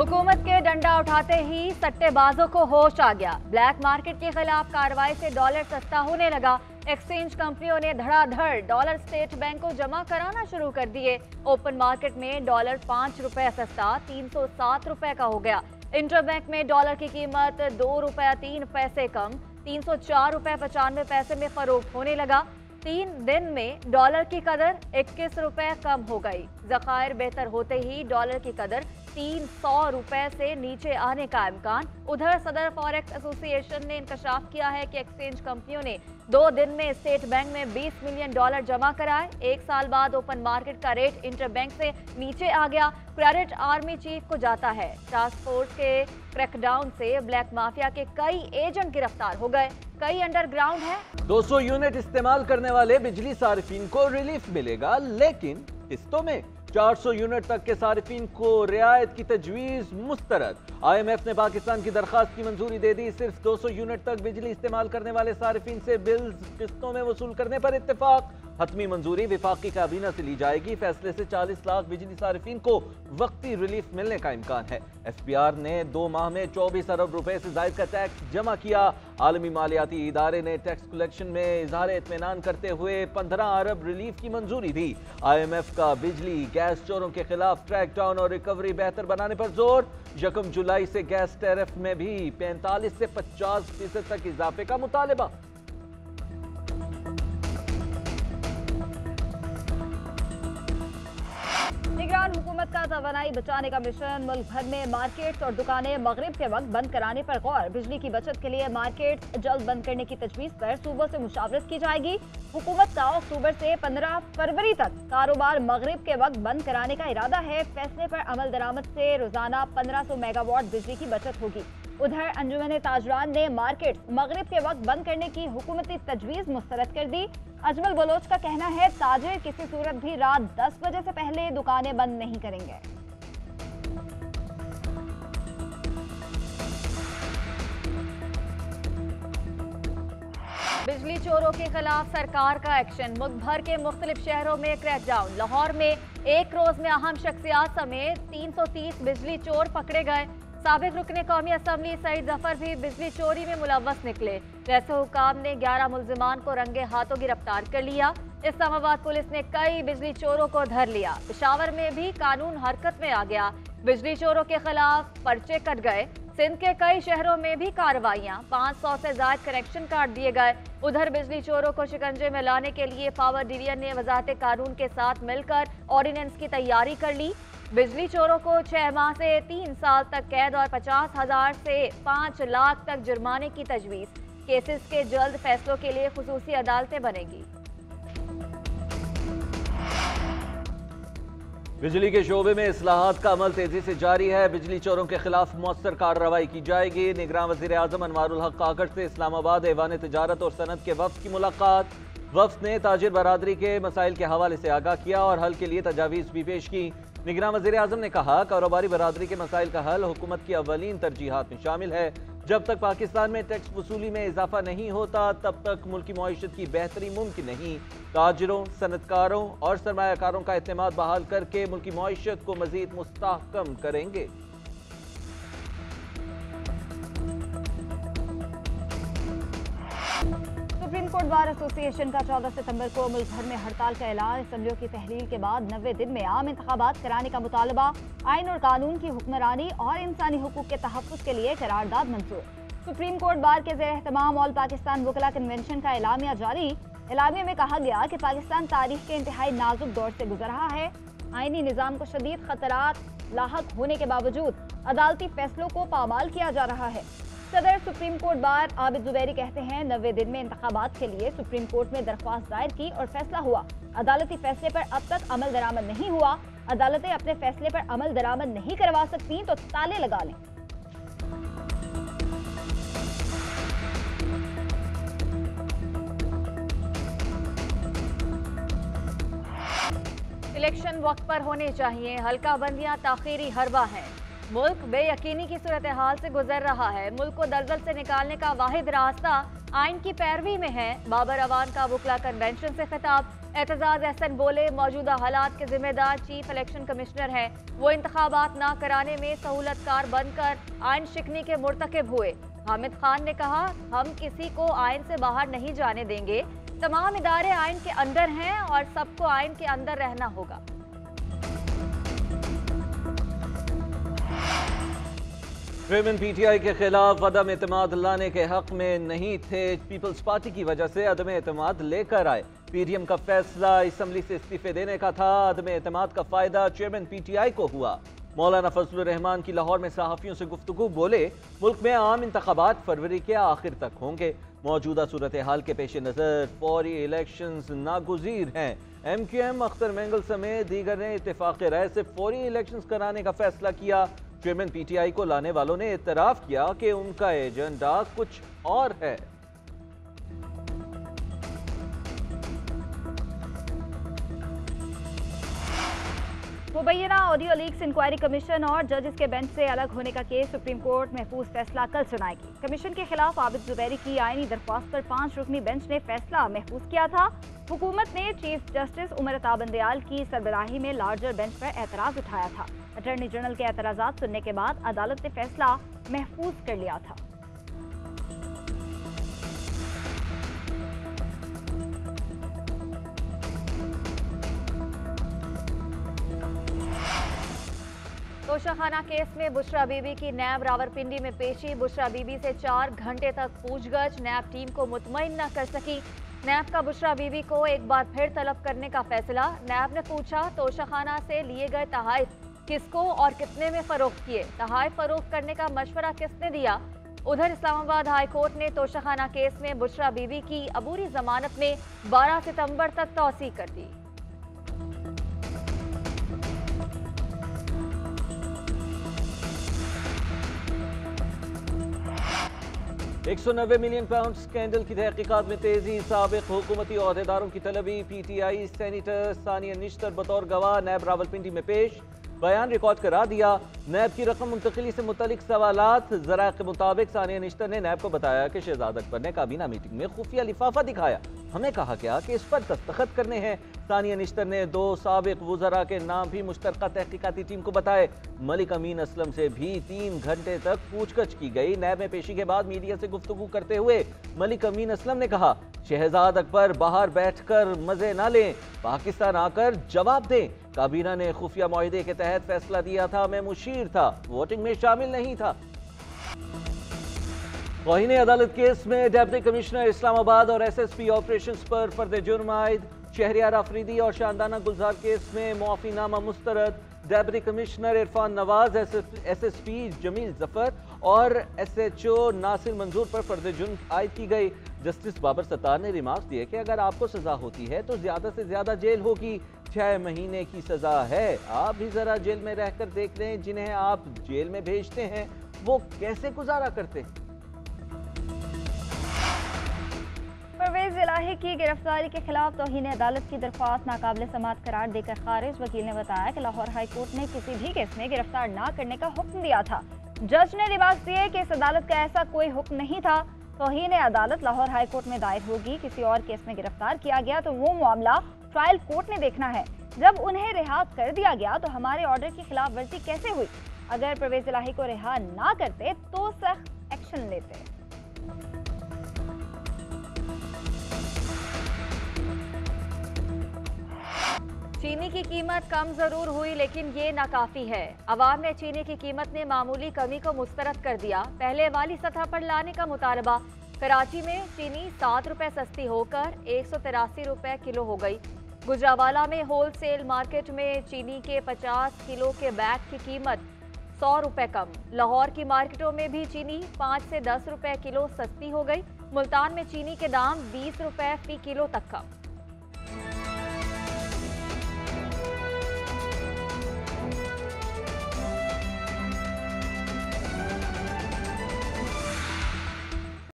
हुकूमत के डंडा उठाते ही सट्टेबाजों को होश आ गया। ब्लैक मार्केट के खिलाफ कार्रवाई से डॉलर सस्ता होने लगा। एक्सचेंज कंपनियों ने धड़ाधड़ डॉलर स्टेट बैंक को जमा कराना शुरू कर दिए। ओपन मार्केट में डॉलर पाँच रुपए सस्ता, तीन सौ सात रुपए का हो गया। इंटर बैंक में डॉलर की कीमत दो रुपया तीन पैसे कम, तीन सौ चार रुपए पचानवे पैसे में फरोख्त होने लगा। तीन दिन में डॉलर की कदर इक्कीस रुपए कम हो गई। जखायर बेहतर होते ही डॉलर की कदर तीन सौ रुपए से नीचे आने का इम्कान। उधर सदर फॉरेक्स एसोसिएशन ने इंकशाफ किया है कि एक्सचेंज कंपनियों ने दो दिन में स्टेट बैंक में 20 मिलियन डॉलर जमा कराए। एक साल बाद ओपन मार्केट का रेट इंटर बैंक से नीचे आ गया। क्रेडिट आर्मी चीफ को जाता है। टास्क फोर्स के क्रैकडाउन से ब्लैक माफिया के कई एजेंट गिरफ़्तार हो गए। कई अंडरग्राउंड है। 200 यूनिट इस्तेमाल करने वाले बिजली सार्फिन को रिलीफ मिलेगा, लेकिन किस्तों में 400 यूनिट तक के सार्फिन को रियायत की तजवीज मुस्तरद। आईएमएफ ने पाकिस्तान की दरखास्त की मंजूरी दे दी। सिर्फ़ 200 यूनिट तक बिजली इस्तेमाल करने वाले सार्फिन से बिल्स किस्तों में वसूल करने पर इत्तेफाक। हतमी मंजूरी विफाकी काबीना से ली जाएगी। फैसले से 40 लाख बिजली सार्फिन को वक्ती रिलीफ मिलने का इम्कान है। एफ़ पी आर ने दो माह में 24 अरब रुपए से जायद का टैक्स जमा किया। आलमी मालियाती इदारे ने टैक्स कलेक्शन में इजहार इतमान करते हुए 15 अरब रिलीफ की मंजूरी दी। आई एम एफ़ का बिजली गैस चोरों के खिलाफ ट्रैक डाउन और रिकवरी बेहतर बनाने पर ज़ोर। यकम जुलाई से गैस टैरिफ में भी पैंतालीस से पचास फ़ीसद तक इजाफे का मुतालबा। निगरान हुकूमत का तोानाई बचाने का मिशन, मुल्क भर में मार्केट और दुकानें मगरब के वक्त बंद कराने पर गौर। बिजली की बचत के लिए मार्केट जल्द बंद करने की तजवीज पर सूबों से मुशावरत की जाएगी। हुकूमत का अक्टूबर से 15 फरवरी तक कारोबार मगरब के वक्त बंद कराने का इरादा है। फैसले पर अमल दरामद से रोज़ाना 1500 मेगावाट बिजली की बचत होगी। उधर अंजुमन ताजरान ने मार्केट मगरब के वक्त बंद करने की हुकूमती तजवीज मुस्तरद कर दी। अजमल बलोच का कहना है ताजिर किसी सूरत भी रात 10 बजे से पहले दुकानें बंद नहीं करेंगे। बिजली चोरों के खिलाफ सरकार का एक्शन मुल्क भर के मुख्तलिफ़ शहरों में क्रैकडाउन लाहौर में एक रोज में अहम शख्सियात समेत 330 बिजली चोर पकड़े गए। सबक रुकन कौमी असम्बली सईद ज़फ़र भी बिजली चोरी में मुलवस निकले। वैसे हुकाम ने 11 मुलजमान को रंगे हाथों गिरफ़्तार कर लिया। इस्लामाबाद पुलिस ने कई बिजली चोरों को धर लिया। पिशावर में भी कानून हरकत में आ गया। बिजली चोरों के खिलाफ पर्चे कट गए। सिंध के कई शहरों में भी कार्रवाइयाँ। 500 से ज़्यादा कनेक्शन काट दिए गए। उधर बिजली चोरों को शिकंजे में लाने के लिए पावर डिवीज़न ने वजाहत कानून के साथ मिलकर ऑर्डिनेंस की तैयारी कर ली। बिजली चोरों को छह माह से तीन साल तक कैद और पचास हज़ार से पाँच लाख तक जुर्माने की तजवीज़। केसेस के जल्द फैसलों के लिए खसूसी अदालतें बनेगी। बिजली के शोबे में असलाहत का अमल तेज़ी से जारी है। बिजली चोरों के खिलाफ मौसर कार्रवाई की जाएगी। निगरान वजी अजम अनवारुल हक काकड़ से इस्लामाबाद ऐवान तजारत और सनत के वफ्त की मुलाकात। वफ्त ने ताजिर बरदरी के मसाइल के हवाले से आगाह किया और हल के लिए तजावीज़ भी पेश की। निगरान वजी अजम ने कहा, कारोबारी बरदरी के मसाइल का हल, हुकूमत की अवलिन तरजीहत में शामिल है। जब तक पाकिस्तान में टैक्स वसूली में इजाफा नहीं होता, तब तक मुल्की मीशत की बेहतरी मुमकिन नहीं। ताजरों, सनतकारों और सरमाकारों का अहतमाद बहाल करके मुल्की मीशत को मजीद मुस्तकम करेंगे। सुप्रीम कोर्ट बार एसोसिएशन का 14 सितंबर को मुल्क भर में हड़ताल का ऐलान। असम्बलियों की तहलील के बाद नब्बे दिन में आम इंतबात कराने का मुतालबा। आइन और कानून की हुक्मरानी और इंसानी हकूक के तहफ़ के लिए करारदाद मंजूर। सुप्रीम कोर्ट बार के जेर अहतमाम ऑल पाकिस्तान वकला कन्वेंशन का एलामिया जारी। एलामिया में कहा गया कि पाकिस्तान तारीख के इंतहाई नाजुक दौर से गुजर रहा है। आइनी निज़ाम को शदीद खतरात लाक होने के बावजूद अदालती फैसलों को पामाल किया जा रहा है। सदर supreme court bar Abid Zubairi कहते हैं, नब्बे दिन में इंतबात के लिए सुप्रीम कोर्ट में दरख्वास्त दायर की और फैसला हुआ। अदालती फैसले पर अब तक अमल दरामद नहीं हुआ। अदालतें अपने फैसले पर अमल दरामद नहीं करवा सकती तो ताले लगा लें। इलेक्शन वक्त पर होने चाहिए, हल्का बंदियाँ, ताखीरी हरबा हैं। मुल्क बेयकीनी की सूरत हाल से गुजर रहा है। मुल्क को दलदल से निकालने का वाहिद रास्ता आइन की पैरवी में है। बाबर अवान का वकला कन्वेंशन से खिताब। एतजाज एहसन बोले, मौजूदा हालात के जिम्मेदार चीफ इलेक्शन कमिश्नर हैं। वो इंतबात ना कराने में सहूलतकार बनकर आइन शिकनी के मुर्तकब हुए। हामिद खान ने कहा, हम किसी को आइन से बाहर नहीं जाने देंगे। तमाम इदारे आइन के अंदर हैं और सबको आइन के अंदर रहना होगा। चेयरमैन पीटीआई के खिलाफ अदम एतमाद लाने के हक में नहीं थे। पीपल्स पार्टी की वजह से अदम एतमाद लेकर आए। पीडीएम का फैसला इसम्बली से इस्तीफे देने का था। अदम एतमाद का फ़ायदा चेयरमैन पीटीआई को हुआ। मौलाना फजल रहमान की लाहौर में सहाफ़ियों से गुफ्तु बोले, मुल्क में आम इंतबात फरवरी के आखिर तक होंगे। मौजूदा सूरत हाल के पेश नज़र फौरी इलेक्शन नागुजीर हैं। M Q M Akhtar Mengal समेत दीगर ने इतफाक़ राय से फौरी इलेक्शन कराने का फैसला किया। चेयरमैन पीटीआई को लाने वालों ने इतराफ़ किया कि उनका एजेंडा कुछ और है। मुबैना ऑडियो लीक्स इंक्वायरी कमीशन और जजेस के बेंच से अलग होने का केस सुप्रीम कोर्ट महफूज फैसला कल सुनाएगी। कमीशन के खिलाफ आबिद जुबैरी की आईनी दरख्वास्त पर पाँच रुकनी बेंच ने फैसला महफूज किया था। हुकूमत ने चीफ जस्टिस उमर ताबंदयाल की सरबराही में लार्जर बेंच पर एतराज़ उठाया था। अटर्नी जनरल के एतराज़ सुनने के बाद अदालत ने फैसला महफूज कर लिया था। तोशाखाना केस में बुशरा बीबी की नैब रावरपिंडी में पेशी। बुशरा बीबी से चार घंटे तक पूछगछ। नैब टीम को मुतमिन न कर सकी। नैब का बुशरा बीबी को एक बार फिर तलब करने का फैसला। नैब ने पूछा, तोशाखाना से लिए गए तहाइफ किसको और कितने में फरोख्त किए? तहाइफ फरोख्त करने का मशवरा किसने दिया? उधर इस्लामाबाद हाई कोर्ट ने तोशाखाना केस में बुशरा बीबी की अबूरी जमानत में 12 सितंबर तक तोसी कर दी। एक सौ नब्बे मिलियन पाउंड स्कैंडल की तहकीकत में तेज़ी, सबक, हुकूमती अहदेदारों की तलबी P T I senator Sania Nishtar बतौर गवाह नैब रावलपिंडी में पेश। बयान रिकॉर्ड करा दिया, नैब की रकम मुंतकली से मुतलिक सवाल जरा के मुताबिक सानिया निश्तर ने नैब को बताया कि शहजाद अकबर ने काबीना मीटिंग में खुफिया लिफाफा दिखाया। हमें कहा गया कि इस पर दस्तखत करने हैं। सानिया निश्तर ने दो सबक वजरा के नाम भी मुश्तर तहकीकती टीम को बताए। मलिक अमीन असलम से भी तीन घंटे तक पूछगछ की गई। नैब में पेशी के बाद मीडिया से गुफ्तु करते हुए मलिक अमीन असलम ने कहा, शहजाद अकबर बाहर बैठकर मज़े ना लें। पाकिस्तान आकर जवाब दें। काबीना ने खुफिया माहे के तहत फैसला दिया था, मैं मुशीर था। वोटिंग में शामिल नहीं था। वहीने अदालत केस में डेप्टी कमिश्नर इस्लामाबाद और एसएसपी ऑपरेशंस पर फर्द जुर्म आयद। शहरियार आफरीदी और शानदाना गुलजार केस में मुआफीनामा मुस्तरद। Deputy commissioner Irfan Nawaz, S S P Jameel Zafar और एस एच ओ नासिर मंजूर पर फर्द जुर्म आयद की गई। जस्टिस बाबर सत्तार ने रिमार्क दिए कि अगर आपको सजा होती है तो ज़्यादा से ज़्यादा जेल होगी। छह महीने की सजा है। आप भी जरा जेल में रहकर देख लें जिन्हें आप जेल में भेजते हैं, वो कैसे गुजारा करते हैं? परवेज की गिरफ्तारी के खिलाफ तोहिन अदालत की दरख्वास्त नाकाबले समात करार देकर खारिज। वकील ने बताया कि लाहौर हाई कोर्ट ने किसी भी केस में गिरफ़्तार न करने का हुक्म दिया था। जज ने रिमार्क दिए कि इस अदालत का ऐसा कोई हुक्म नहीं था। तोहिन अदालत लाहौर हाई कोर्ट में दायर होगी। किसी और केस में गिरफ़्तार किया गया तो वो मामला ट्रायल कोर्ट ने देखना है। जब उन्हें रिहा कर दिया गया तो हमारे ऑर्डर की खिलाफ वर्जी कैसे हुई? अगर परवेज इलाही को रिहा ना करते तो सख्त एक्शन लेते। चीनी की कीमत कम ज़रूर हुई, लेकिन ये नाकाफी है। अवाम ने चीनी की कीमत में मामूली कमी को मुस्तरद कर दिया। पहले वाली सतह पर लाने का मुतालबा। कराची में चीनी सात रुपए सस्ती होकर एक सौ तिरासी रुपए किलो हो गई। गुजरावाला में होलसेल मार्केट में चीनी के 50 किलो के बैग की कीमत सौ रुपए कम। लाहौर की मार्केटों में भी चीनी पाँच से दस रुपए किलो सस्ती हो गई। मुल्तान में चीनी के दाम बीस रुपए फ़ी किलो तक कम।